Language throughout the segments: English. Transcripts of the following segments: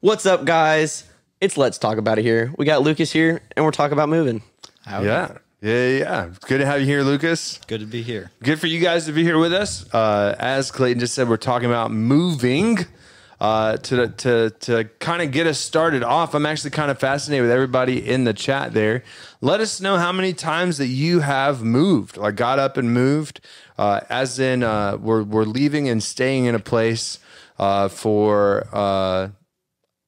What's up, guys? It's Let's Talk About It here. We got Lucas here, and we're talking about moving. Howdy. Yeah. Yeah, yeah. It's good to have you here, Lucas. Good to be here. Good for you guys to be here with us. Uh, as Clayton just said, we're talking about moving uh, to to to kind of get us started off. I'm actually kind of fascinated with everybody in the chat there. Let us know how many times that you have moved, like got up and moved, uh, as in uh, we're we're leaving and staying in a place uh, for.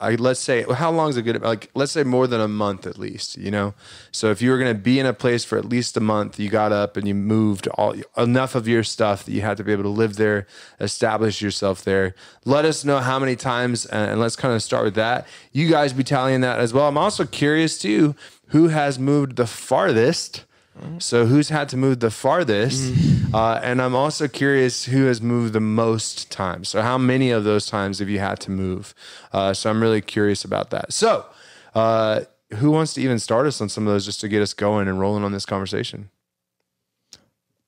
I, let's say how long is a good like let's say more than a month at least you know? So if you were going to be in a place for at least a month you got up and you moved all enough of your stuff that you had to be able to live there establish yourself there. Let us know how many times and let's kind of start with that. You guys be tallying that as well. I'm also curious too who has moved the farthest so who's had to move the farthest? Uh, and I'm also curious who has moved the most times. So how many of those times have you had to move? Uh, so I'm really curious about that. So uh, who wants to even start us on some of those just to get us going and rolling on this conversation?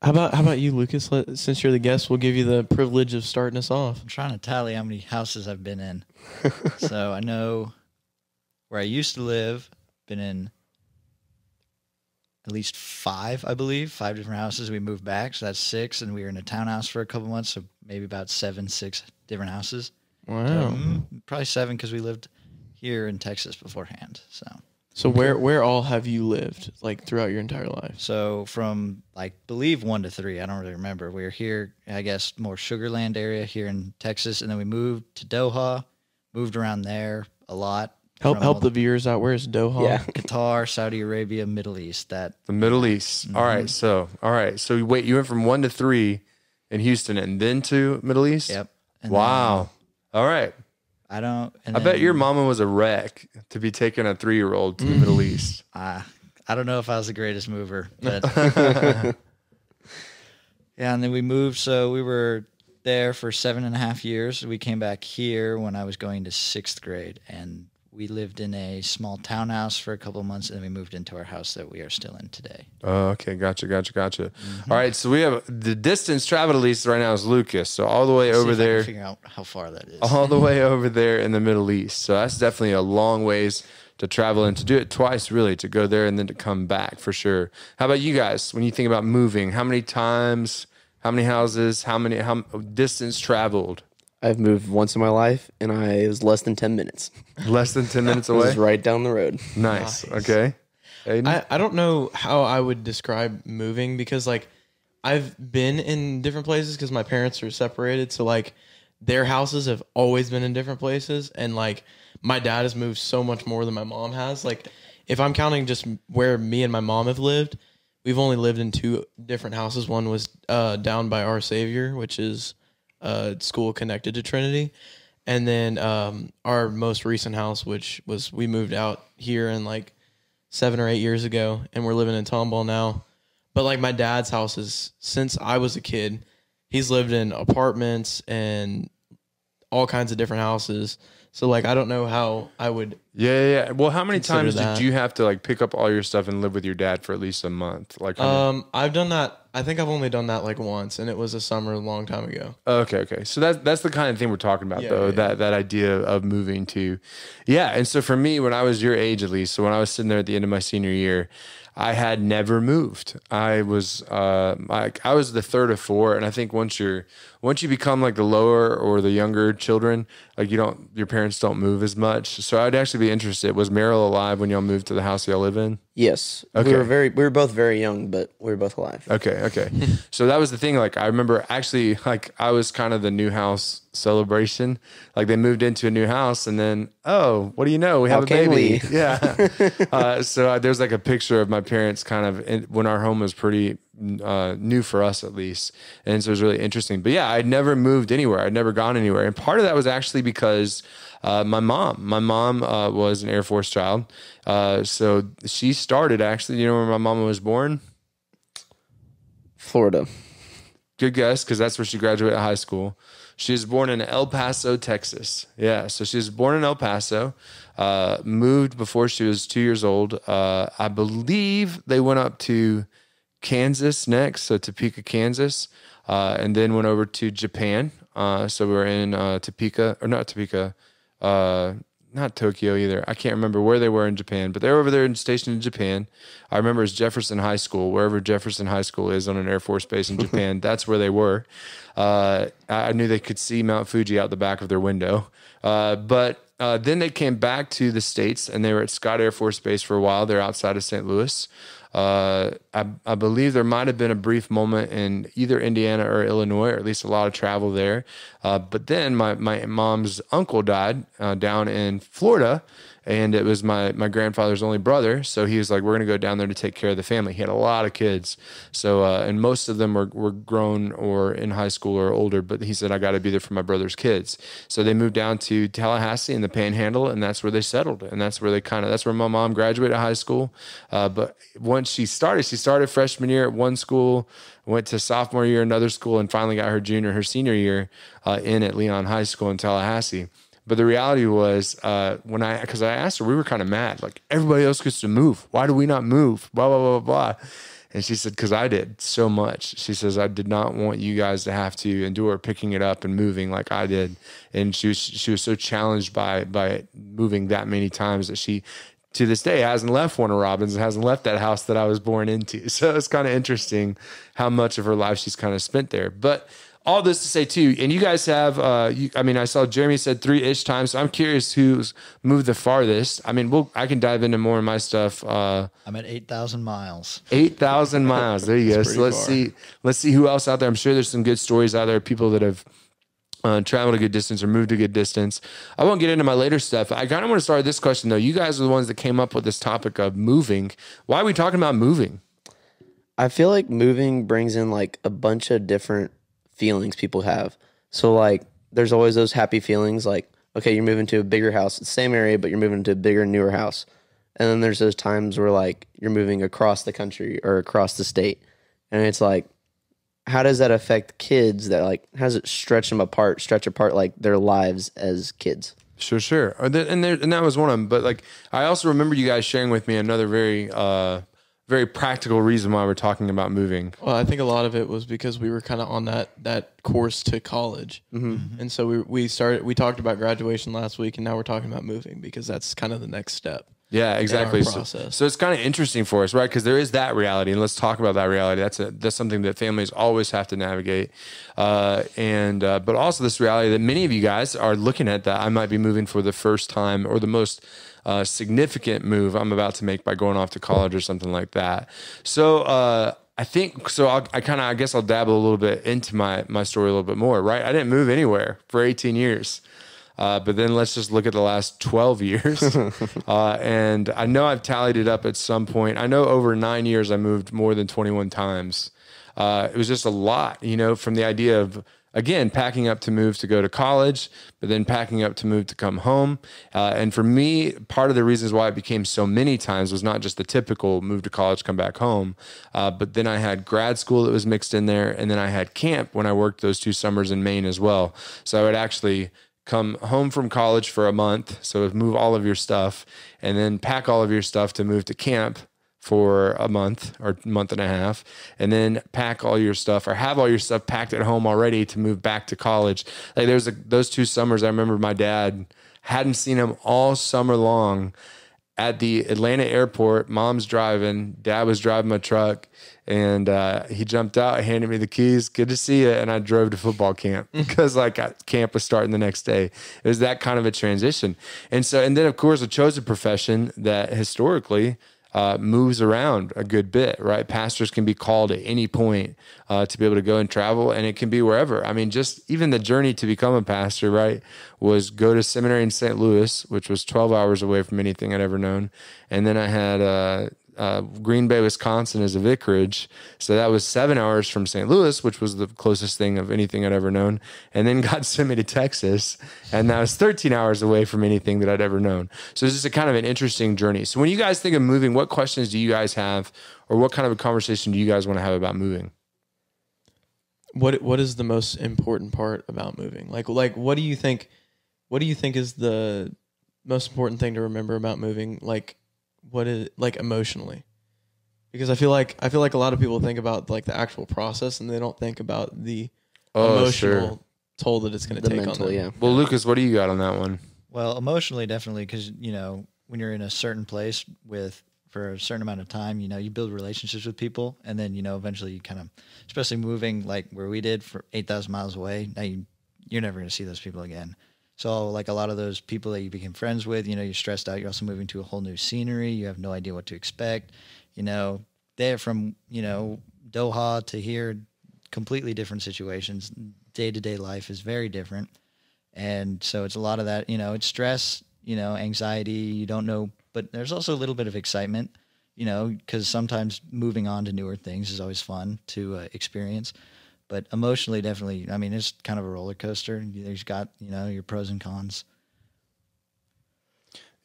How about how about you, Lucas? Let, since you're the guest, we'll give you the privilege of starting us off. I'm trying to tally how many houses I've been in. so I know where I used to live, been in at least five, I believe, five different houses. We moved back, so that's six, and we were in a townhouse for a couple months, so maybe about seven, six different houses. Wow. So, mm, probably seven because we lived here in Texas beforehand. So, So where where all have you lived like throughout your entire life? so from like believe one to three, I don't really remember. We were here, I guess, more Sugar Land area here in Texas, and then we moved to Doha, moved around there a lot. Help help all the viewers out. Where's Doha? Yeah. Qatar, Saudi Arabia, Middle East. That The Middle East. All right. So, all right. So wait, you went from one to three in Houston and then to Middle East? yep. And Wow. All right. I don't. And I bet your mama was a wreck to be taking a three year old to the Middle East. Uh, I don't know if I was the greatest mover, but yeah. And then we moved, so we were there for seven and a half years. We came back here when I was going to sixth grade, and we lived in a small townhouse for a couple of months, and then we moved into our house that we are still in today. Oh, okay. Gotcha. Gotcha. Gotcha. Mm-hmm. All right. So we have the distance traveled at least right now is Lucas. So all the way See over if I can there, figure out how far that is. all the way over there in the Middle East. So that's definitely a long ways to travel and to do it twice, really, to go there and then to come back for sure. How about you guys? When you think about moving, how many times, how many houses, how many, how distance traveled? I've moved once in my life, and I it was less than ten minutes. Less than 10 minutes It was away? right down the road. Nice. Nice. Okay. Aiden? I, I don't know how I would describe moving because like I've been in different places because my parents are separated. So like their houses have always been in different places. And like my dad has moved so much more than my mom has. Like if I'm counting just where me and my mom have lived, we've only lived in two different houses. One was uh, down by Our Savior, which is a school connected to Trinity. And then um, our most recent house, which was we moved out here in like seven or eight years ago, and we're living in Tomball now. But like my dad's house is since I was a kid, he's lived in apartments and all kinds of different houses. So like I don't know how I would yeah, yeah, yeah. Well, how many times that. did you have to like pick up all your stuff and live with your dad for at least a month? Like, many- um I've done that I think I've only done that like once and it was a summer a long time ago. Okay, okay. So that's that's the kind of thing we're talking about, Yeah, though. yeah, that that idea of moving to, yeah. And so for me, when I was your age, at least, so when I was sitting there at the end of my senior year, I had never moved. I was uh, like I was the third of four, and I think once you're once you become like the lower or the younger children, like you don't your parents don't move as much. So I'd actually be interested. Was Meryl alive when y'all moved to the house y'all live in? Yes, Okay. we were very we were both very young, but we were both alive. Okay, okay. so that was the thing. Like I remember actually, like I was kind of the new house celebration. Like they moved into a new house, and then oh, what do you know? We have How a baby. Yeah. uh, so uh, there's like a picture of my parents, kind of in, when our home was pretty uh, new for us at least, and so it was really interesting. But yeah, I'd never moved anywhere. I'd never gone anywhere, and part of that was actually because. Uh, my mom, my mom uh, was an Air Force child, uh, so she started actually. You know where my mama was born? Florida. Good guess, because that's where she graduated high school. She was born in El Paso, Texas. Yeah, so she was born in El Paso. Uh, moved before she was two years old. Uh, I believe they went up to Kansas next, so Topeka, Kansas, uh, and then went over to Japan. Uh, so we were in uh, Topeka, or not Topeka, uh, not Tokyo either. I can't remember where they were in Japan, but they're over there stationed in Japan. I remember it's Jefferson High School, wherever Jefferson High School is on an Air Force base in Japan. that's where they were. Uh, I I knew they could see Mount Fuji out the back of their window. Uh, but uh, then they came back to the states and they were at Scott Air Force Base for a while. They're outside of St. Louis. Uh, I, I believe there might have been a brief moment in either Indiana or Illinois, or at least a lot of travel there. Uh, but then my, my mom's uncle died uh, down in Florida, and it was my my grandfather's only brother. So he was like, "We're gonna go down there to take care of the family." He had a lot of kids, so uh, and most of them were were grown or in high school or older. But he said, "I got to be there for my brother's kids." So they moved down to Tallahassee in the Panhandle, and that's where they settled, and that's where they kind of that's where my mom graduated high school. Uh, but once she started, she started freshman year at one school, went to sophomore year another school, and finally got her junior, her senior year uh, in at Leon High School in Tallahassee. But the reality was, uh, when I, because I asked her, we were kind of mad. Like, everybody else gets to move. Why do we not move? Blah, blah, blah, blah, blah. And she said, because I did so much. She says, I did not want you guys to have to endure picking it up and moving like I did. And she was, she was so challenged by, by moving that many times that she, to this day, hasn't left Warner Robins and hasn't left that house that I was born into. So it's kind of interesting how much of her life she's kind of spent there. But all this to say too, and you guys have, uh, you, I mean, I saw Jeremy said three ish times. So I'm curious who's moved the farthest. I mean, we'll, I can dive into more of my stuff. Uh, I'm at 8,000 miles. eight thousand miles. There you go. So let's far. see, let's see who else out there. I'm sure there's some good stories out there. People that have uh, traveled a good distance or moved a good distance. I won't get into my later stuff. I kind of want to start with this question though. You guys are the ones that came up with this topic of moving. Why are we talking about moving? I feel like moving brings in like a bunch of different feelings people have. So like there's always those happy feelings like okay, you're moving to a bigger house, the same area but you're moving to a bigger newer house. And then there's those times where like you're moving across the country or across the state. And it's like how does that affect kids that like how does it stretch them apart, stretch apart like their lives as kids? Sure, sure. And there, and that was one of them. But like, I also remember you guys sharing with me another very, uh, very practical reason why we're talking about moving. Well, I think a lot of it was because we were kind of on that that course to college, Mm-hmm. and so we we started. We talked about graduation last week, and now we're talking about moving because that's kind of the next step. Yeah, exactly. So, so it's kind of interesting for us, right? Because there is that reality, and let's talk about that reality. That's a that's something that families always have to navigate, uh, and uh, but also this reality that many of you guys are looking at that I might be moving for the first time or the most uh, significant move I'm about to make by going off to college or something like that. So. Uh, I think so. I'll, I kind of, I guess, I'll dabble a little bit into my my story a little bit more. Right? I didn't move anywhere for 18 years. Uh, but then let's just look at the last 12 years. uh, and I know I've tallied it up at some point. I know over nine years I moved more than 21 times. Uh, it was just a lot, you know, from the idea of, again, packing up to move to go to college, but then packing up to move to come home. Uh, and for me, part of the reasons why it became so many times was not just the typical move to college, come back home, uh, but then I had grad school that was mixed in there. And then I had camp when I worked those two summers in Maine as well. So I would actually come home from college for a month. So move all of your stuff and then pack all of your stuff to move to camp for a month or month and a half and then pack all your stuff or have all your stuff packed at home already to move back to college. Like there's a, those two summers I remember my dad hadn't seen him all summer long at the Atlanta airport. Mom's driving, dad was driving my truck, and uh, he jumped out, handed me the keys. Good to see you. And I drove to football camp because like I- camp was starting the next day. It was that kind of a transition. And so, and then of course, I chose a profession that historically uh, moves around a good bit, right? Pastors can be called at any point uh, to be able to go and travel, and it can be wherever. I mean, just even the journey to become a pastor, right, was go to seminary in St. Louis, which was 12 hours away from anything I'd ever known. And then I had uh, uh, Green Bay, Wisconsin is a vicarage. So that was seven hours from St. Louis, which was the closest thing of anything I'd ever known. And then God sent me to Texas, and that was 13 hours away from anything that I'd ever known. So it's just a kind of an interesting journey. So when you guys think of moving, what questions do you guys have, or what kind of a conversation do you guys want to have about moving? What what is the most important part about moving? Like like what do you think? What do you think is the most important thing to remember about moving? Like what is like emotionally? Because I feel like I feel like a lot of people think about like the actual process and they don't think about the Oh, emotional sure. toll that it's going to take mental, on them. yeah. Well, Lucas, what do you got on that one? Well, emotionally, definitely, because you know when you're in a certain place with for a certain amount of time, you know, you build relationships with people, and then you know eventually you kind of, especially moving like where we did for eight thousand miles away. Now you you're never going to see those people again. So like a lot of those people that you became friends with, you know, you're stressed out. You're also moving to a whole new scenery. You have no idea what to expect. You know, they're from you know Doha to here, completely different situations. Day to day life is very different, and so it's a lot of that. You know, it's stress. You know, anxiety. You don't know, but there's also a little bit of excitement. You know, because sometimes moving on to newer things is always fun to uh, experience but emotionally definitely i mean it's kind of a roller coaster there's got you know your pros and cons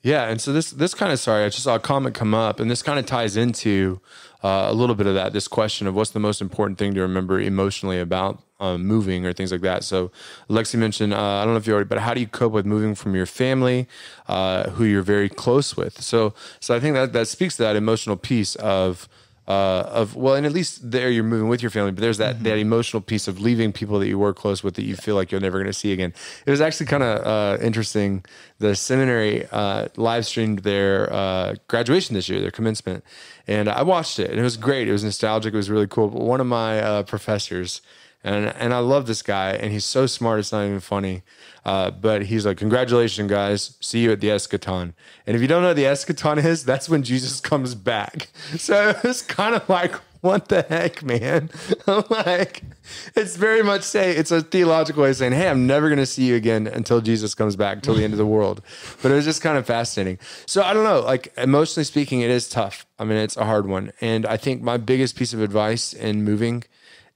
Yeah, and so this this kind of sorry, I just saw a comment come up, and this kind of ties into uh, a little bit of that. This question of what's the most important thing to remember emotionally about um, moving or things like that. So, Lexi mentioned, uh, I don't know if you already, but how do you cope with moving from your family, uh, who you're very close with? So, so I think that that speaks to that emotional piece of uh, of well, and at least there you're moving with your family, but there's that that emotional piece of leaving people that you work close with that you feel like you're never going to see again. It was actually kind of uh, interesting. The seminary uh, live streamed their uh, graduation this year, their commencement, and I watched it, and it was great. It was nostalgic. It was really cool. But one of my uh, professors. And, and I love this guy, and he's so smart. It's not even funny. Uh, but he's like, "Congratulations, guys! See you at the eschaton." And if you don't know what the eschaton is, that's when Jesus comes back. So it's kind of like, what the heck, man? I'm like, it's very much say it's a theological way of saying, "Hey, I'm never going to see you again until Jesus comes back, until the end of the world." But it was just kind of fascinating. So I don't know, like emotionally speaking, it is tough. I mean, it's a hard one, and I think my biggest piece of advice in moving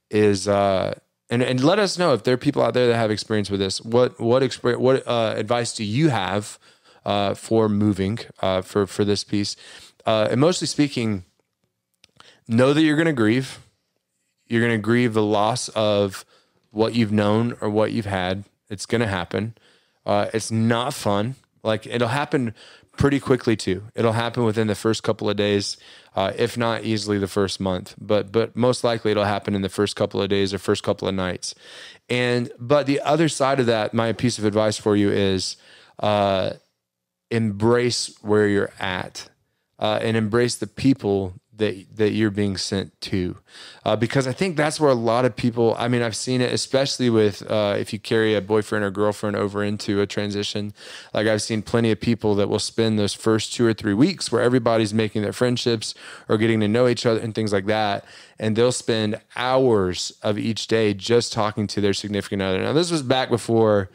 is uh and and let us know if there are people out there that have experience with this. What what experience what uh, advice do you have uh, for moving uh, for for this piece? Uh, and mostly speaking, know that you're going to grieve. You're going to grieve the loss of what you've known or what you've had. It's going to happen. Uh, it's not fun. Like it'll happen pretty quickly too. It'll happen within the first couple of days, uh, if not easily the first month. But but most likely it'll happen in the first couple of days or first couple of nights. And but the other side of that, my piece of advice for you is uh, embrace where you're at uh, and embrace the people that that you're being sent to, uh, because I think that's where a lot of people. I mean, I've seen it, especially with uh, if you carry a boyfriend or girlfriend over into a transition. Like I've seen plenty of people that will spend those first two or three weeks where everybody's making their friendships or getting to know each other and things like that, and they'll spend hours of each day just talking to their significant other. Now, this was back before.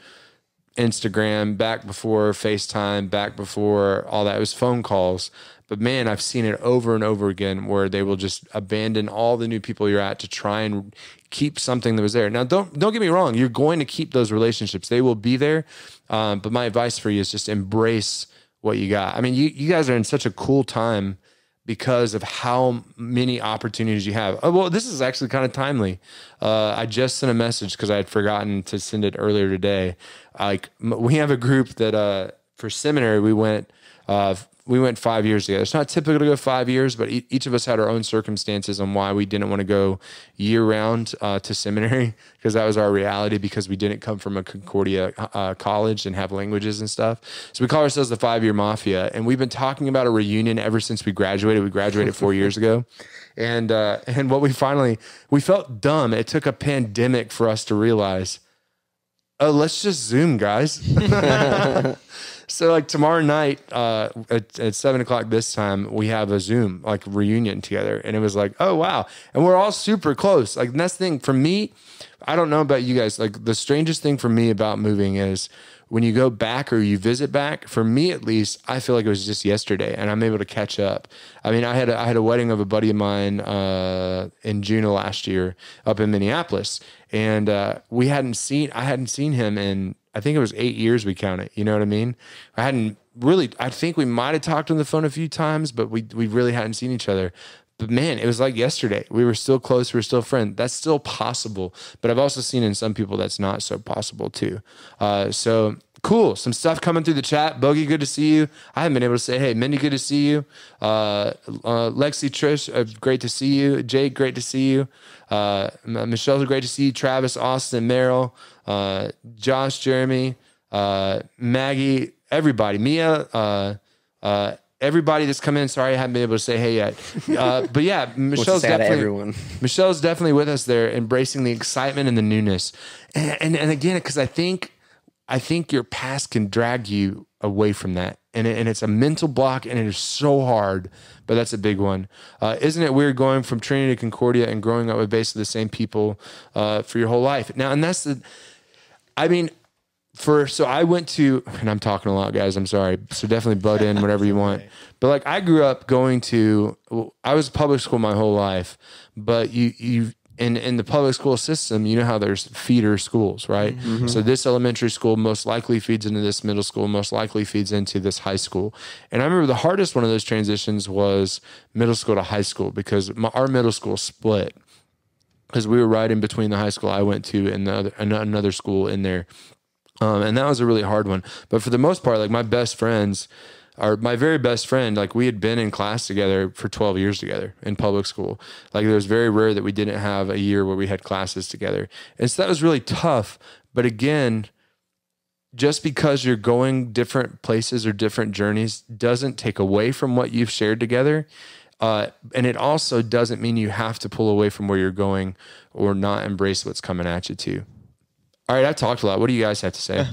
Instagram, back before FaceTime, back before all that. It was phone calls. But man, I've seen it over and over again where they will just abandon all the new people you're at to try and keep something that was there. Now, don't don't get me wrong. You're going to keep those relationships. They will be there. Um, but my advice for you is just embrace what you got. I mean, you you guys are in such a cool time because of how many opportunities you have. Oh, well, this is actually kind of timely. Uh, I just sent a message because I had forgotten to send it earlier today. Like we have a group that uh, for seminary we went. Uh, we went five years together. It's not typical to go five years, but e- each of us had our own circumstances on why we didn't want to go year round uh, to seminary because that was our reality because we didn't come from a Concordia uh, college and have languages and stuff. So we call ourselves the five year mafia, and we've been talking about a reunion ever since we graduated. We graduated four years ago, and uh, and what we finally we felt dumb. It took a pandemic for us to realize. Oh, let's just Zoom, guys. So like tomorrow night, uh, at, at seven o'clock this time, we have a Zoom like reunion together, and it was like, oh wow, and we're all super close. Like that's the thing for me. I don't know about you guys. Like the strangest thing for me about moving is when you go back or you visit back. For me, at least, I feel like it was just yesterday, and I'm able to catch up. I mean, I had a, I had a wedding of a buddy of mine uh, in June of last year up in Minneapolis, and uh, we hadn't seen I hadn't seen him in I think it was eight years we counted. You know what I mean? I hadn't really. I think we might have talked on the phone a few times, but we we really hadn't seen each other. But man, it was like yesterday. We were still close. We were still friends. That's still possible. But I've also seen in some people that's not so possible too. Uh, so cool. Some stuff coming through the chat. Bogey, good to see you. I haven't been able to say, hey, Mindy, good to see you. Uh, uh, Lexi, Trish, uh, great to see you. Jake, great to see you. Uh, M- Michelle, great to see you. Travis, Austin, Meryl, uh, Josh, Jeremy, uh, Maggie, everybody, Mia, uh, uh, everybody that's come in. Sorry, I haven't been able to say hey yet. Uh, but yeah, Michelle's definitely everyone. Michelle's definitely with us there, embracing the excitement and the newness. And and, and again, because I think I think your past can drag you away from that, and it, and it's a mental block, and it is so hard. But that's a big one. Uh, isn't it weird going from Trinity to Concordia and growing up with basically the same people uh, for your whole life? Now, and that's the. I mean, for so I went to, and I'm talking a lot, guys. I'm sorry. So definitely butt in whatever you want. But like I grew up going to, well, I was public school my whole life, but you you in in the public school system, you know how there's feeder schools, right? Mm-hmm. So this elementary school most likely feeds into this middle school, most likely feeds into this high school. And I remember the hardest one of those transitions was middle school to high school because my, our middle school split because we were right in between the high school I went to and the other, an- another school in there. Um, and that was a really hard one. But for the most part, like my best friends, or my very best friend, like we had been in class together for 12 years together in public school. Like it was very rare that we didn't have a year where we had classes together. And so that was really tough. But again, just because you're going different places or different journeys doesn't take away from what you've shared together. Uh, and it also doesn't mean you have to pull away from where you're going or not embrace what's coming at you too. All right, I've talked a lot. What do you guys have to say?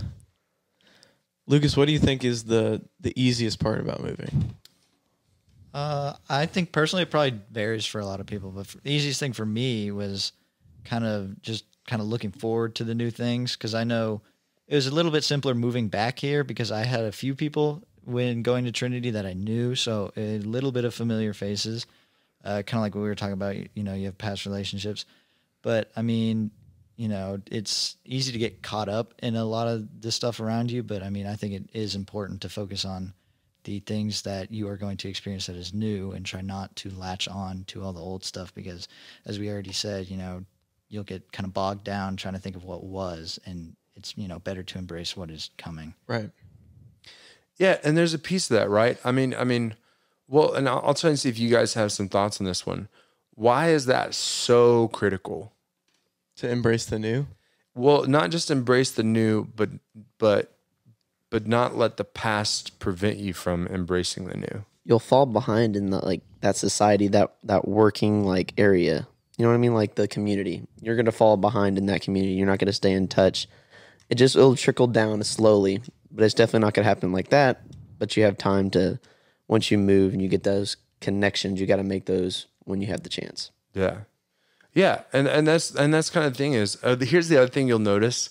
Lucas, what do you think is the the easiest part about moving? Uh, I think personally, it probably varies for a lot of people. But for, the easiest thing for me was kind of just kind of looking forward to the new things because I know it was a little bit simpler moving back here because I had a few people when going to Trinity that I knew, so a little bit of familiar faces, uh, kind of like what we were talking about. You know, you have past relationships, but I mean, you know, it's easy to get caught up in a lot of this stuff around you. But I mean, I think it is important to focus on the things that you are going to experience that is new and try not to latch on to all the old stuff because as we already said you know you'll get kind of bogged down trying to think of what was and it's you know better to embrace what is coming Right. Yeah, and there's a piece of that, right? I mean, I mean, well, and I'll, I'll try and see if you guys have some thoughts on this one. Why is that so critical? To embrace the new. Well, not just embrace the new, but but but not let the past prevent you from embracing the new. You'll fall behind in the like that society, that that working like area. You know what I mean? Like the community. You're gonna fall behind in that community. You're not gonna stay in touch. It just it'll trickle down slowly, but it's definitely not gonna happen like that. But you have time to once you move and you get those connections, you got to make those when you have the chance. Yeah, yeah, and and that's and that's kind of thing is uh, here's the other thing you'll notice,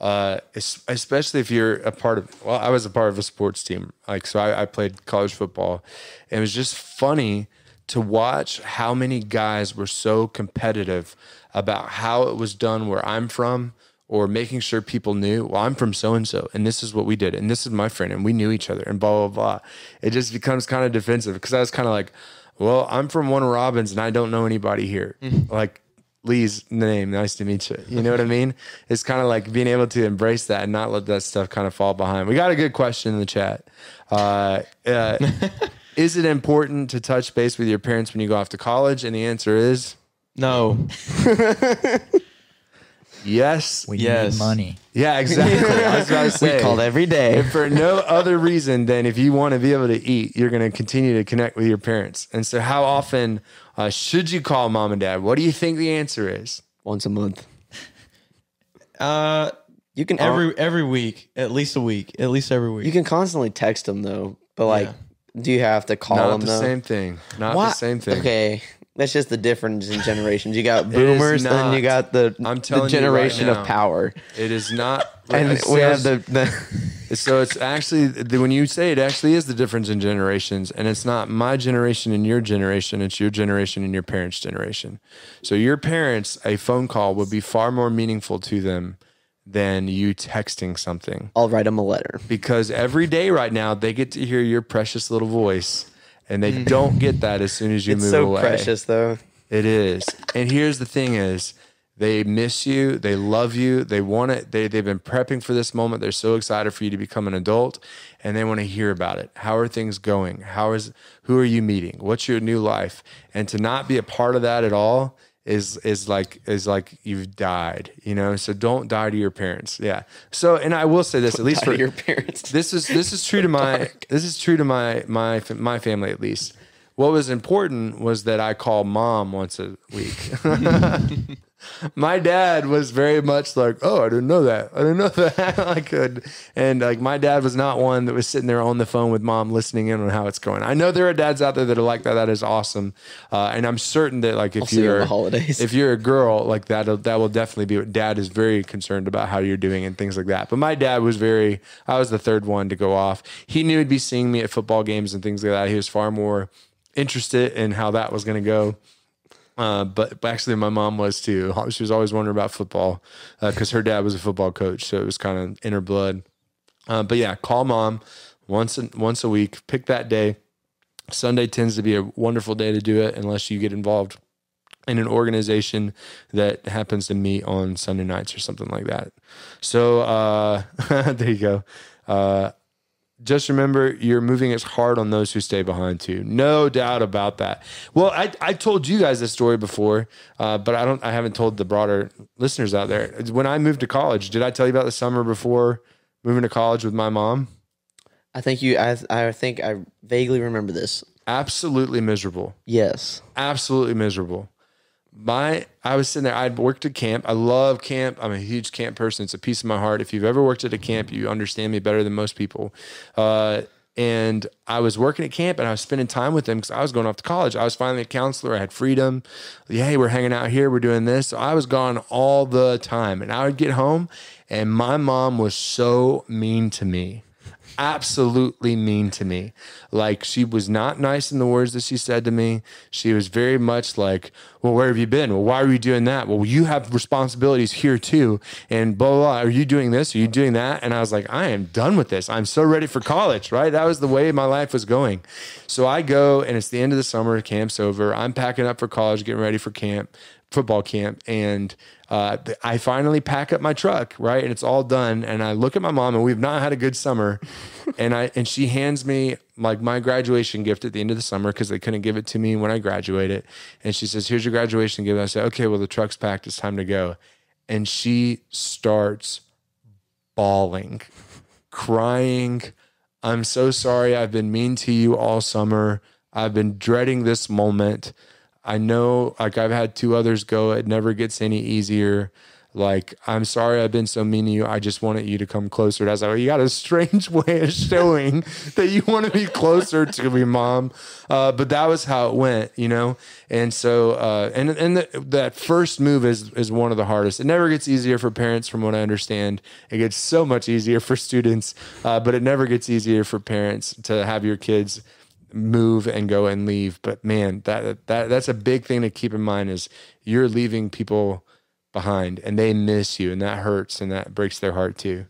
uh, especially if you're a part of. Well, I was a part of a sports team, like so I, I played college football, and it was just funny to watch how many guys were so competitive about how it was done where I'm from. Or making sure people knew, well, I'm from so and so, and this is what we did, and this is my friend, and we knew each other, and blah blah blah. It just becomes kind of defensive because I was kind of like, well, I'm from Warner Robins and I don't know anybody here. Like Lee's name, nice to meet you. You know what I mean? It's kind of like being able to embrace that and not let that stuff kind of fall behind. We got a good question in the chat. Uh, uh, is it important to touch base with your parents when you go off to college? And the answer is No. yes. we Yes. need money Yeah, exactly. I was about to say. We called every day. if for no other reason than if you want to be able to eat, you're going to continue to connect with your parents. And so, how often uh, should you call mom and dad? What do you think the answer is? once a month. Uh You can every every week, at least a week, at least every week. you can constantly text them though, but like, Yeah. do you have to call Not them the though? same thing. Not Why- the same thing. Okay, that's just the difference in generations. You got boomers, and then you got the, I'm the you right generation now. of power, It is not. and it we have the, the So it's actually the- when you say it actually is the difference in generations, and it's not my generation and your generation; it's your generation and your parents' generation. So your parents, a phone call would be far more meaningful to them than you texting something. I'll write them a letter. because every day right now they get to hear your precious little voice and they don't get that as soon as you Mm. It's move so away. precious though. It is. And here's the thing is they miss you, they love you, they want it, they they've been prepping for this moment. They're so excited for you to become an adult and they want to hear about it. How are things going? How is who are you meeting? What's your new life? And to not be a part of that at all is is like is like you've died, you know. So don't die to your parents. Yeah. So and I will say this at least for your parents. this is this is true to my this is true to my my my family at least. What was important was that I call mom once a week. my dad was very much like, "Oh, I didn't know that. I didn't know that I could." And like my dad was not one that was sitting there on the phone with mom listening in on how it's going. I know there are dads out there that are like that. That is awesome, uh, and I'm certain that like if on you're the holidays. if you're a girl like that, that will definitely be. what Dad is very concerned about how you're doing and things like that. But my dad was very. I was the third one to go off. He knew he'd be seeing me at football games and things like that. He was far more interested in how that was going to go. Uh, but, but actually, my mom was too. She was always wondering about football because her dad was a football coach, so it was kind of in her blood. Uh, but yeah, call mom once a, once a week. Pick that day. Sunday tends to be a wonderful day to do it, unless you get involved in an organization that happens to meet on Sunday nights or something like that. So uh, there you go. Just remember you're moving as hard on those who stay behind too. No doubt about that. Well, I, I told you guys this story before, uh, but I don't I haven't told the broader listeners out there. When I moved to college, did I tell you about the summer before moving to college with my mom? I think you. I. I think I vaguely remember this. Absolutely miserable. Yes. absolutely miserable. My, I was sitting there. I'd worked at camp. I love camp. I'm a huge camp person. It's a piece of my heart. If you've ever worked at a camp, you understand me better than most people. Uh, and I was working at camp and I was spending time with them because I was going off to college. I was finally a counselor. I had freedom. Yeah, hey, we're hanging out here. We're doing this. So I was gone all the time. And I would get home and my mom was so mean to me absolutely mean to me. Like she was not nice in the words that she said to me. She was very much like, "Well, where have you been? Well, why are you doing that? Well, you have responsibilities here too." And blah blah. blah. Are you doing this? Are you doing that? And I was like, "I am done with this. I'm so ready for college." Right? That was the way my life was going. So I go, and it's the end of the summer. Camp's over. I'm packing up for college, getting ready for camp football camp and uh, I finally pack up my truck, right? And it's all done. And I look at my mom and we've not had a good summer. and I and she hands me like my graduation gift at the end of the summer because they couldn't give it to me when I graduated. And she says, Here's your graduation gift. I said, Okay, well, the truck's packed, it's time to go. And she starts bawling, crying. I'm so sorry. I've been mean to you all summer. I've been dreading this moment. I know, like, I've had two others go. It never gets any easier. Like, I'm sorry I've been so mean to you. I just wanted you to come closer. And I was like, you got a strange way of showing that you want to be closer to me, mom. Uh, but that was how it went, you know? And so, uh, and, and the, that first move is, is one of the hardest. It never gets easier for parents, from what I understand. It gets so much easier for students, uh, but it never gets easier for parents to have your kids move and go and leave. But man, that that that's a big thing to keep in mind is you're leaving people behind and they miss you and that hurts and that breaks their heart too.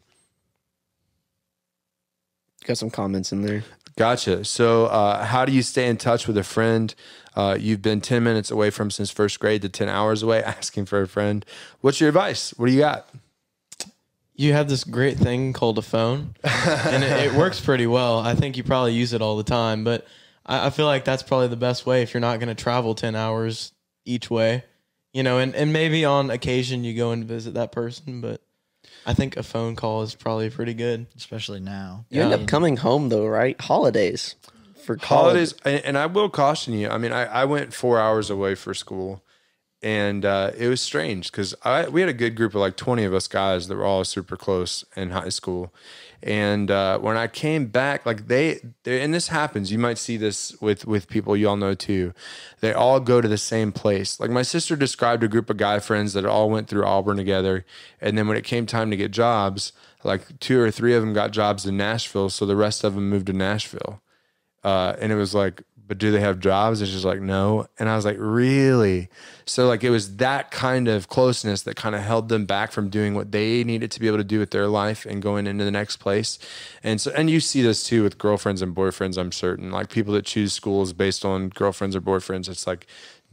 Got some comments in there. Gotcha. So, uh, how do you stay in touch with a friend uh, you've been 10 minutes away from since first grade to 10 hours away asking for a friend? What's your advice? What do you got? You have this great thing called a phone, and it, it works pretty well. I think you probably use it all the time, but I, I feel like that's probably the best way if you're not going to travel 10 hours each way, you know, and, and maybe on occasion you go and visit that person, but I think a phone call is probably pretty good. especially now. You end up coming home though, right? Holidays for college. holidays and, and i will caution you i mean i, I went four hours away for school and uh, it was strange because we had a good group of like 20 of us guys that were all super close in high school. And uh, when i came back like they, and this happens you might see this with with people you all know too. They all go to the same place. Like my sister described a group of guy friends that all went through auburn together. And then when it came time to get jobs like two or three of them got jobs in nashville so the rest of them moved to nashville. Uh, and it was like, but do they have jobs? It's just like, no. And I was like, really? So like it was that kind of closeness that kind of held them back from doing what they needed to be able to do with their life and going into the next place. And so, and you see this too with girlfriends and boyfriends, I'm certain. Like people that choose schools based on girlfriends or boyfriends, it's like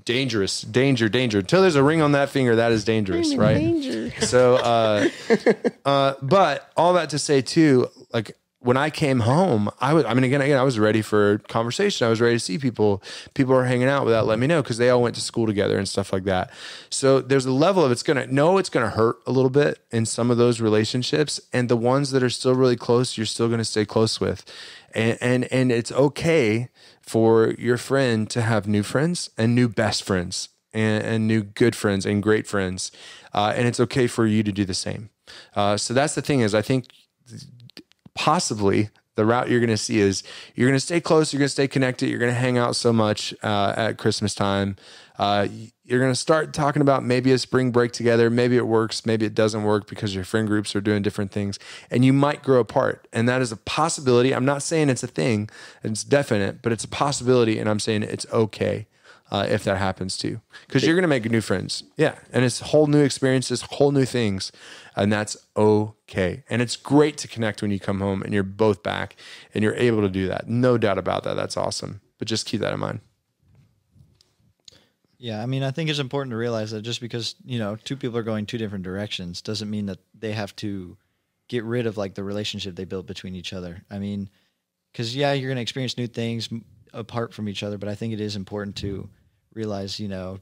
dangerous, danger, danger. Until there's a ring on that finger, that is dangerous, right? Danger. So, uh, uh, but all that to say too, like when I came home, I was, I mean, again, again, I was ready for conversation. I was ready to see people. People are hanging out without letting me know because they all went to school together and stuff like that. So there's a level of it's going to, no, it's going to hurt a little bit in some of those relationships. And the ones that are still really close, you're still going to stay close with. And, and, and it's okay for your friend to have new friends and new best friends and, and new good friends and great friends. Uh, and it's okay for you to do the same. Uh, so that's the thing is I think possibly the route you're going to see is you're going to stay close, you're going to stay connected, you're going to hang out so much uh, at Christmas time. Uh, you're going to start talking about maybe a spring break together. Maybe it works, maybe it doesn't work because your friend groups are doing different things, and you might grow apart. And that is a possibility. I'm not saying it's a thing, it's definite, but it's a possibility. And I'm saying it's okay. Uh, if that happens too, because you're gonna make new friends, yeah, and it's whole new experiences, whole new things, and that's okay. And it's great to connect when you come home and you're both back and you're able to do that. No doubt about that. That's awesome. But just keep that in mind. Yeah, I mean, I think it's important to realize that just because you know two people are going two different directions doesn't mean that they have to get rid of like the relationship they built between each other. I mean, because yeah, you're going to experience new things apart from each other, but I think it is important to realize, you know,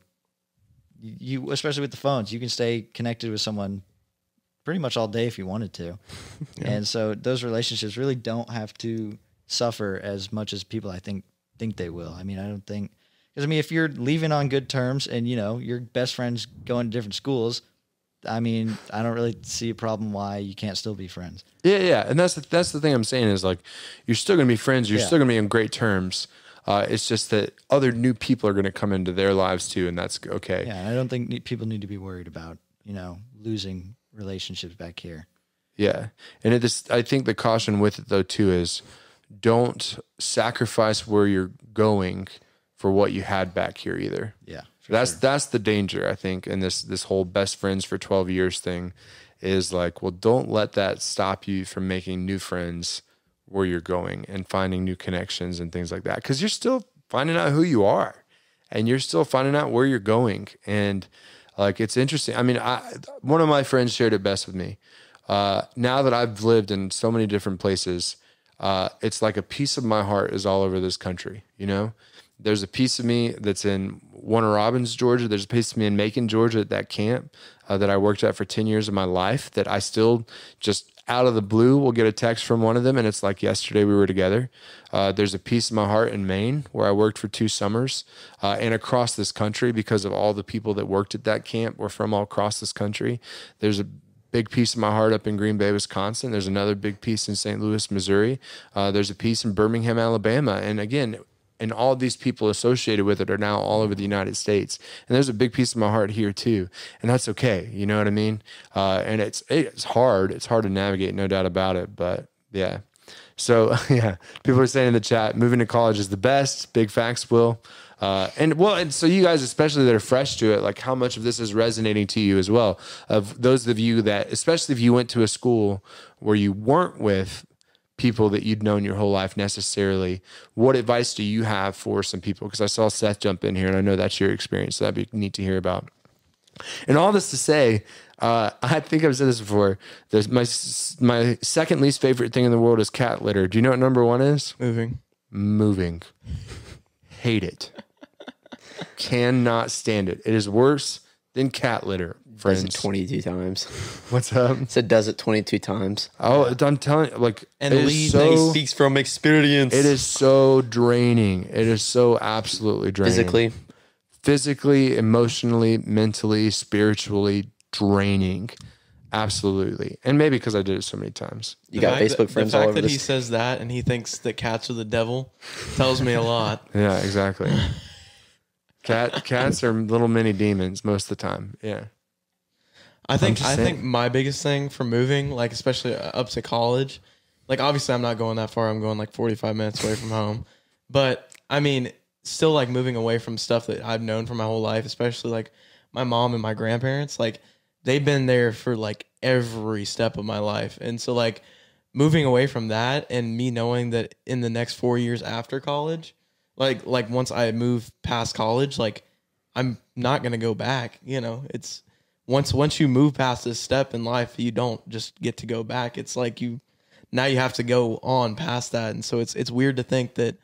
you, especially with the phones, you can stay connected with someone pretty much all day if you wanted to, and so those relationships really don't have to suffer as much as people I think think they will. I mean, I don't think because I mean, if you're leaving on good terms and you know your best friends going to different schools, I mean, I don't really see a problem why you can't still be friends. Yeah, yeah, and that's the, that's the thing I'm saying is like you're still gonna be friends. You're Yeah. still gonna be on great terms. Uh, it's just that other new people are gonna come into their lives too, and that's okay. Yeah, I don't think ne- people need to be worried about you know losing relationships back here. Yeah. And it is, I think the caution with it though too is don't sacrifice where you're going for what you had back here either. Yeah, That's sure. that's the danger I think in this this whole best friends for 12 years thing is like well don't let that stop you from making new friends where you're going and finding new connections and things like that cuz you're still finding out who you are and you're still finding out where you're going and like it's interesting. I mean, I one of my friends shared it best with me. Uh, now that I've lived in so many different places, uh, it's like a piece of my heart is all over this country. You know, there's a piece of me that's in Warner Robins, Georgia. There's a piece of me in Macon, Georgia, at that camp uh, that I worked at for 10 years of my life that I still just out of the blue will get a text from one of them and it's like yesterday we were together. Uh, there's a piece of my heart in Maine where I worked for two summers uh, and across this country because of all the people that worked at that camp were from all across this country. There's a big piece of my heart up in Green Bay, Wisconsin. There's another big piece in St. Louis, Missouri. Uh, there's a piece in Birmingham, Alabama. And again, and all these people associated with it are now all over the United States. And there's a big piece of my heart here too, and that's okay. You know what I mean? Uh, and it's it's hard. It's hard to navigate, no doubt about it. But yeah. So yeah, people are saying in the chat, moving to college is the best. Big facts, will. Uh, and well, and so you guys, especially that are fresh to it, like how much of this is resonating to you as well. Of those of you that, especially if you went to a school where you weren't with people that you'd known your whole life necessarily. What advice do you have for some people? Because I saw Seth jump in here, and I know that's your experience. So that'd be neat to hear about. And all this to say, uh, I think I've said this before. There's my my second least favorite thing in the world is cat litter. Do you know what number one is? Moving. Moving. Hate it. Cannot stand it. It is worse than cat litter, Does friends. it 22 times. What's up? Said does it 22 times. Oh, I'm telling you, like, And it is Lee so, Speaks from experience. It is so draining. It is so absolutely draining. physically. physically, emotionally, mentally, spiritually draining. Absolutely. And maybe because I did it so many times. You The got Facebook that, friends the all fact over that he says that and he thinks that cats are the devil tells me a lot. Yeah, exactly. Cat cats are little mini demons most of the time. Yeah. I think I think my biggest thing for moving, like especially uh, up to college, like obviously I'm not going that far. I'm going like 45 minutes away from home, but I mean, still like moving away from stuff that I've known for my whole life, especially like my mom and my grandparents. Like they've been there for like every step of my life, and so like moving away from that and me knowing that in the next four years after college, like like once I move past college, like I'm not gonna go back. You know, it's once once you move past this step in life, you don't just get to go back. It's like you now you have to go on past that. And so it's it's weird to think that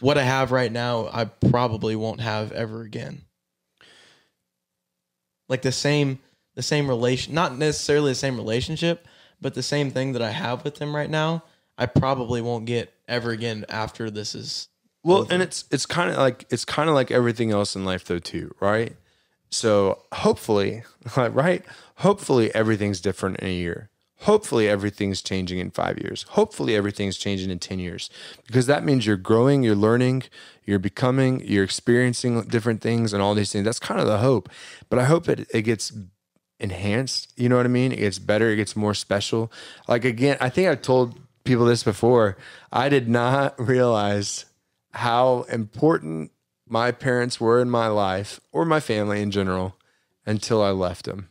what I have right now, I probably won't have ever again. Like the same the same relation not necessarily the same relationship, but the same thing that I have with him right now, I probably won't get ever again after this is Well, and it's it's kind of like it's kind of like everything else in life though too, right? So hopefully, right? Hopefully everything's different in a year. Hopefully everything's changing in 5 years. Hopefully everything's changing in 10 years because that means you're growing, you're learning, you're becoming, you're experiencing different things and all these things. That's kind of the hope. But I hope it it gets enhanced, you know what I mean? It gets better, it gets more special. Like again, I think I've told people this before. I did not realize how important my parents were in my life or my family in general until I left them.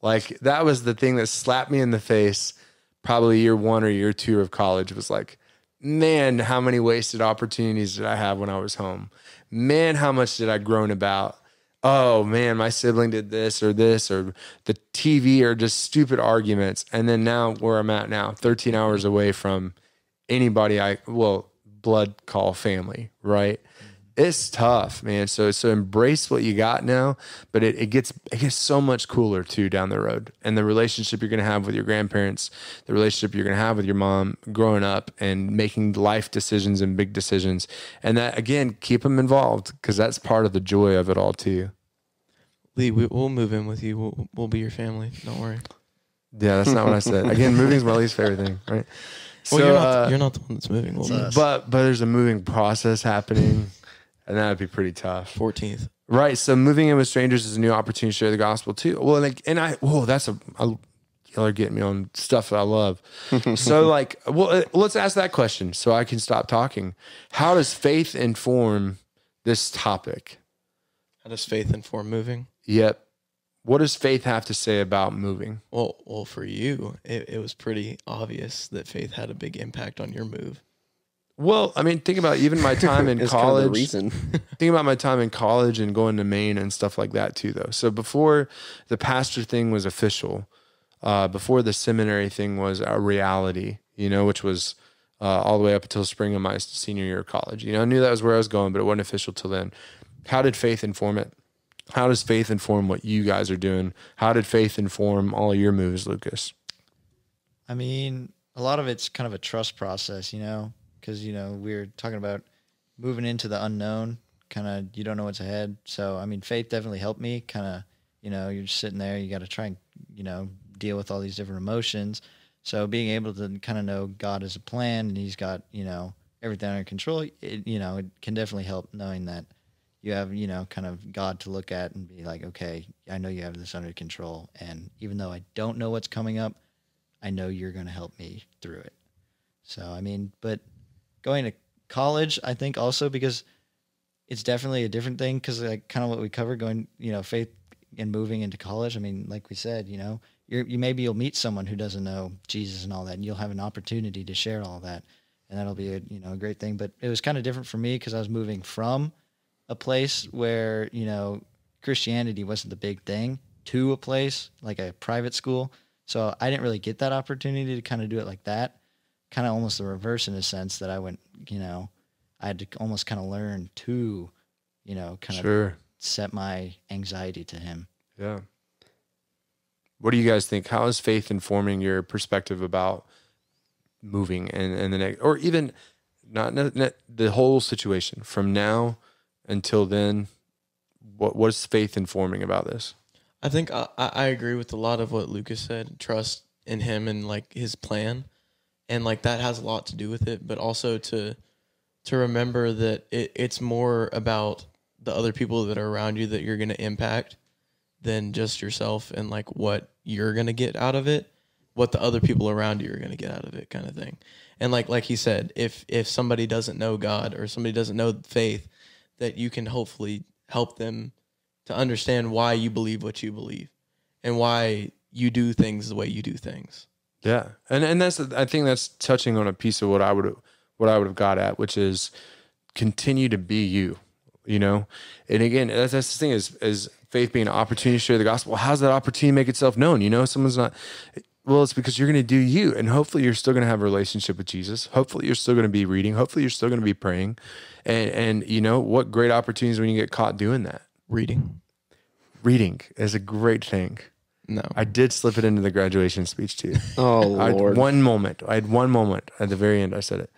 Like that was the thing that slapped me in the face probably year 1 or year 2 of college was like man, how many wasted opportunities did I have when I was home? Man, how much did I groan about? Oh man, my sibling did this or this or the TV or just stupid arguments. And then now where I'm at now, 13 hours away from anybody I well, blood call family, right? It's tough, man. So so embrace what you got now, but it, it gets it gets so much cooler too down the road. And the relationship you're gonna have with your grandparents, the relationship you're gonna have with your mom growing up and making life decisions and big decisions. And that again, keep them involved because that's part of the joy of it all too. Lee, we, we'll move in with you. We'll, we'll be your family. Don't worry. Yeah, that's not what I said. Again, moving's my least favorite thing, right? Well, you're, not, uh, you're not the one that's moving. We'll but but there's a moving process happening, and that would be pretty tough. 14th. Right. So moving in with strangers is a new opportunity to share the gospel too. Well, like, and I, whoa, that's a y'all are getting me on stuff that I love. so, like, well, uh, let's ask that question so I can stop talking. How does faith inform this topic? How does faith inform moving? Yep. What does faith have to say about moving? Well, well, for you, it, it was pretty obvious that faith had a big impact on your move. Well, I mean, think about even my time in It's kind of college. reason. think about my time in college and going to Maine and stuff like that too, though. So before the pastor thing was official, uh, before the seminary thing was a reality, you know, which was uh, all the way up until spring of my senior year of college. You know, I knew that was where I was going, but it wasn't official till then. How did faith inform it? How does faith inform what you guys are doing? How did faith inform all your moves, Lucas? I mean, a lot of it's kind of a trust process, you know, because you know we're talking about moving into the unknown. Kind of, you don't know what's ahead. So, I mean, faith definitely helped me. Kind of, you know, you're just sitting there. You got to try and, you know, deal with all these different emotions. So, being able to kind of know God has a plan and He's got, you know, everything under control. It, you know, it can definitely help knowing that you have, you know, kind of God to look at and be like, okay, I know you have this under control. And even though I don't know what's coming up, I know you're going to help me through it. So, I mean, but going to college, I think also because it's definitely a different thing because like kind of what we covered going, you know, faith and moving into college. I mean, like we said, you know, you're, you maybe you'll meet someone who doesn't know Jesus and all that, and you'll have an opportunity to share all that, and that'll be a you know a great thing. But it was kind of different for me because I was moving from a place where you know Christianity wasn't the big thing to a place like a private school. So I didn't really get that opportunity to kind of do it like that. Kind of almost the reverse in a sense that I went, you know, I had to almost kind of learn to, you know, kind of Sure. set my anxiety to him. Yeah. What do you guys think? How is faith informing your perspective about moving and, and the next, or even not, not, not the whole situation from now until then? What what is faith informing about this? I think I, I I agree with a lot of what Lucas said. Trust in him and like his plan, and like that has a lot to do with it. But also to to remember that it, it's more about the other people that are around you that you're going to impact than just yourself and like what you're going to get out of it, what the other people around you are going to get out of it, kind of thing. And like like he said, if if somebody doesn't know God or somebody doesn't know faith, that you can hopefully help them to understand why you believe what you believe and why you do things the way you do things. Yeah, and and that's I think that's touching on a piece of what I would what I would have got at, which is continue to be you. You know, and again, that's, that's the thing is is faith being an opportunity to share the gospel. How's that opportunity make itself known? You know, someone's not. Well, it's because you're going to do you, and hopefully you're still going to have a relationship with Jesus. Hopefully you're still going to be reading. Hopefully you're still going to be praying, and and you know what great opportunities when you get caught doing that. Reading. Reading is a great thing. No. I did slip it into the graduation speech too. Oh I lord. had one moment. I had one moment at the very end. I said it.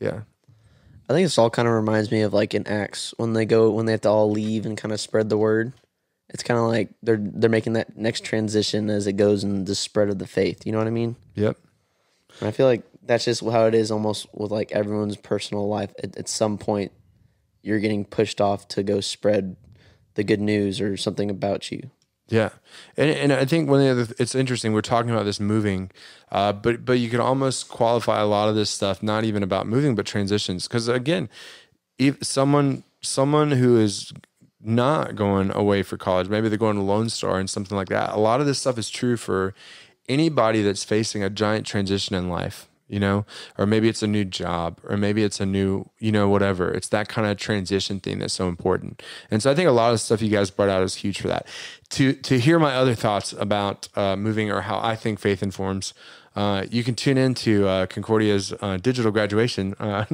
Yeah. I think this all kind of reminds me of like in Acts when they go when they have to all leave and kind of spread the word. It's kind of like they're they're making that next transition as it goes in the spread of the faith. You know what I mean? Yep. And I feel like that's just how it is almost with like everyone's personal life. At, at some point, you're getting pushed off to go spread the good news or something about you. Yeah, and and I think one of the other it's interesting we're talking about this moving, uh, but but you could almost qualify a lot of this stuff not even about moving but transitions because again, if someone someone who is not going away for college, maybe they're going to Lone Star and something like that. A lot of this stuff is true for anybody that's facing a giant transition in life you know or maybe it's a new job or maybe it's a new you know whatever it's that kind of transition thing that's so important and so i think a lot of stuff you guys brought out is huge for that to to hear my other thoughts about uh, moving or how i think faith informs uh, you can tune into uh, Concordia's uh, digital graduation uh,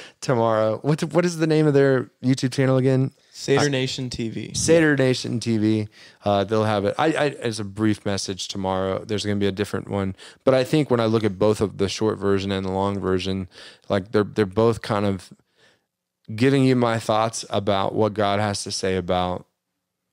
tomorrow. What what is the name of their YouTube channel again? Seder Nation TV. Seder Nation TV. Uh, they'll have it. I, I as a brief message tomorrow. There's going to be a different one, but I think when I look at both of the short version and the long version, like they're they're both kind of giving you my thoughts about what God has to say about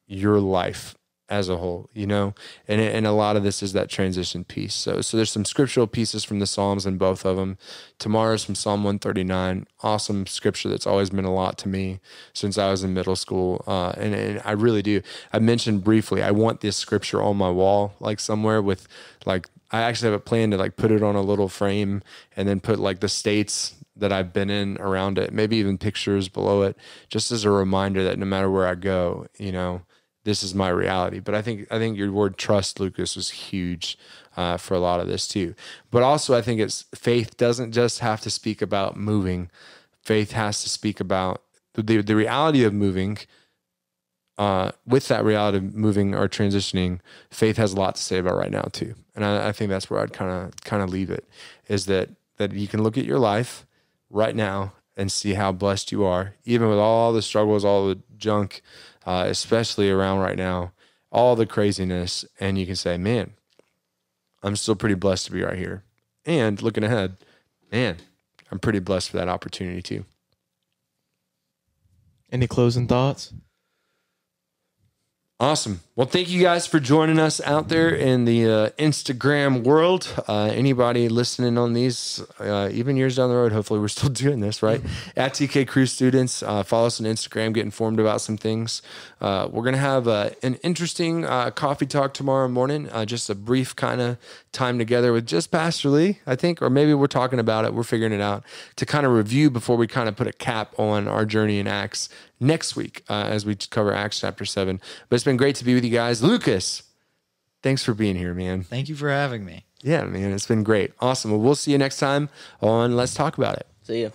your life as a whole, you know, and and a lot of this is that transition piece. So so there's some scriptural pieces from the Psalms in both of them. Tomorrow's from Psalm 139, awesome scripture that's always meant a lot to me since I was in middle school, uh, and and I really do. I mentioned briefly I want this scripture on my wall, like somewhere with like I actually have a plan to like put it on a little frame and then put like the states that I've been in around it, maybe even pictures below it, just as a reminder that no matter where I go, you know this is my reality. But I think I think your word trust, Lucas, was huge uh, for a lot of this too. But also, I think it's faith doesn't just have to speak about moving. Faith has to speak about the the reality of moving. Uh, with that reality of moving or transitioning, faith has a lot to say about right now too. And I, I think that's where I'd kind of kind of leave it is that that you can look at your life right now and see how blessed you are, even with all the struggles, all the junk uh, especially around right now, all the craziness, and you can say, man, I'm still pretty blessed to be right here. And looking ahead, man, I'm pretty blessed for that opportunity too. Any closing thoughts? Awesome. Well, thank you guys for joining us out there in the uh, Instagram world. Uh, anybody listening on these, uh, even years down the road, hopefully we're still doing this, right? At TK Crew students, uh, follow us on Instagram, get informed about some things. Uh, we're going to have uh, an interesting coffee talk tomorrow morning, just a brief kind of time together with just Pastor Lee, I think, or maybe we're talking about it, we're figuring it out to kind of review before we kind of put a cap on our journey in Acts next week uh, as we cover Acts chapter 7. But it's been great to be with you guys. Lucas, thanks for being here, man. Thank you for having me. Yeah, man, it's been great. Awesome. Well, we'll see you next time on Let's Talk About It. See ya.